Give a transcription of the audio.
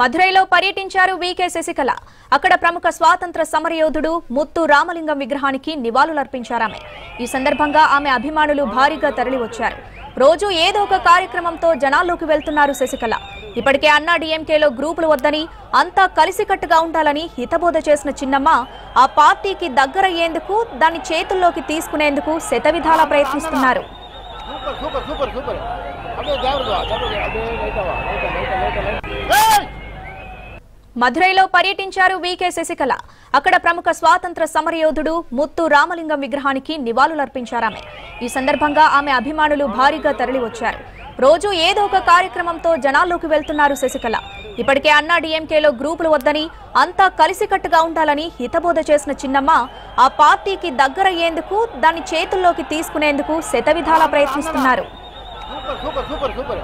మధురైలో పర్యటించారు వీకే శశికళ. అక్కడ ప్రముఖ స్వాతంత్ర సమరయోధుడు ముత్తు రామలింగం విగ్రహానికి నివాళులర్పించారామె. ఈ సందర్భంగా ఆమె అభిమానులు భారీగా తరలివచ్చారు. రోజు ఏదో ఒక కార్యక్రమంతో జనాల్లోకి వెళ్తున్నారు శశికళ. ఇప్పటికే అన్నా డిఎంకేలో గ్రూపులు వద్దని అంతా కలిసికట్టుగా ఉండాలని హితబోధ చేసిన చిన్నమ్మ ఆ పార్టీకి దగ్గరయ్యేందుకు దాన్ని చేతుల్లోకి తీసుకునేందుకు శతవిధాలా ప్రయత్నిస్తున్నారు. మధురైలో పర్యటించారు వికే శశికళ అక్కడ ప్రముఖ స్వాతంత్ర సమరయోధుడు ముత్తు రామలింగం విగ్రహానికి నివాళులర్పించారామె ఈ సందర్భంగా ఆమె అభిమానులు భారీగా తరలివచ్చారు రోజు ఏదో ఒక కార్యక్రమంతో జనాల్లోకి వెళ్తున్నారు శశికళ ఇప్పటికే అన్నా డిఎంకేలో గ్రూపులు వద్దని అంతా కలిసికట్టుగా ఉండాలని హితబోధ చేసిన చిన్నమ్మ ఆ పార్టీకి దగ్గరయ్యేందుకు దాన్ని చేతుల్లోకి తీసుకునేందుకు శతవిధాలా ప్రయత్నిస్తున్నారు సూపర్ సూపర్ సూపర్